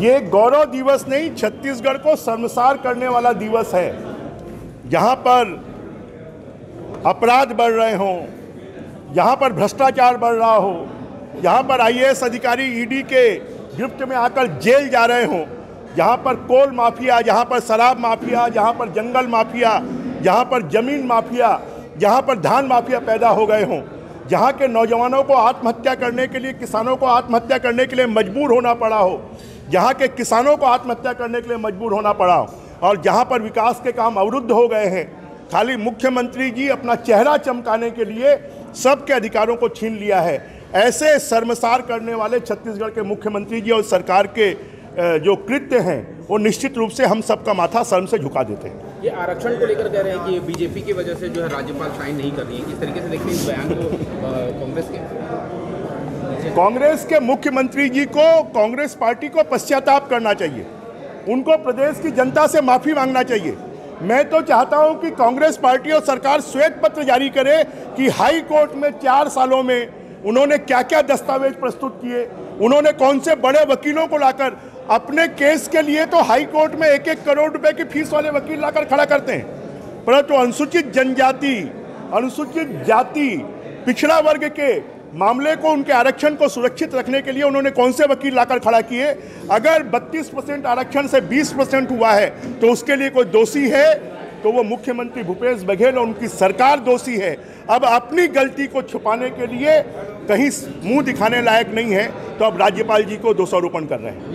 ये गौरव दिवस नहीं, छत्तीसगढ़ को शर्मसार करने वाला दिवस है। जहाँ पर अपराध बढ़ रहे हों, यहाँ पर भ्रष्टाचार बढ़ रहा हो, यहाँ पर आईएएस अधिकारी ईडी के गिफ्ट में आकर जेल जा रहे हों जहाँ पर कोल माफिया जहाँ पर शराब माफिया जहाँ पर जंगल माफिया जहाँ पर ज़मीन माफिया जहाँ पर धान माफिया पैदा हो गए हों। जहाँ के नौजवानों को आत्महत्या करने के लिए, किसानों को आत्महत्या करने के लिए मजबूर होना पड़ा हो, जहाँ के किसानों को आत्महत्या करने के लिए मजबूर होना पड़ा हो, और जहाँ पर विकास के काम अवरुद्ध हो गए हैं, खाली मुख्यमंत्री जी अपना चेहरा चमकाने के लिए सबके अधिकारों को छीन लिया है। ऐसे शर्मसार करने वाले छत्तीसगढ़ के मुख्यमंत्री जी और सरकार के जो कृत्य हैं, वो निश्चित रूप से हम सबका माथा शर्म से झुका देते हैं। ये आरक्षण को लेकर कह रहे हैं कि बीजेपी की वजह से जो है राज्यपाल साइन नहीं कर रही है। किस तरीके से देखते हैं बयान को कांग्रेस के? कांग्रेस के मुख्यमंत्री जी को, कांग्रेस पार्टी को पश्चाताप करना चाहिए। उनको प्रदेश की जनता से माफ़ी मांगना चाहिए। मैं तो चाहता हूँ कि कांग्रेस पार्टी और सरकार श्वेत पत्र जारी करे कि हाई कोर्ट में चार सालों में उन्होंने क्या क्या दस्तावेज़ प्रस्तुत किए, उन्होंने कौन से बड़े वकीलों को लाकर अपने केस के लिए तो हाई कोर्ट में एक एक करोड़ रुपए की फ़ीस वाले वकील लाकर खड़ा करते हैं। परंतु तो अनुसूचित जनजाति, अनुसूचित जाति, पिछड़ा वर्ग के मामले को, उनके आरक्षण को सुरक्षित रखने के लिए उन्होंने कौन से वकील लाकर खड़ा किए? अगर 32 परसेंट आरक्षण से 20 परसेंट हुआ है तो उसके लिए कोई दोषी है? तो वो मुख्यमंत्री भूपेश बघेल और उनकी सरकार दोषी है। अब अपनी गलती को छुपाने के लिए कहीं मुँह दिखाने लायक नहीं है तो अब राज्यपाल जी को दोषारोपण कर रहे हैं।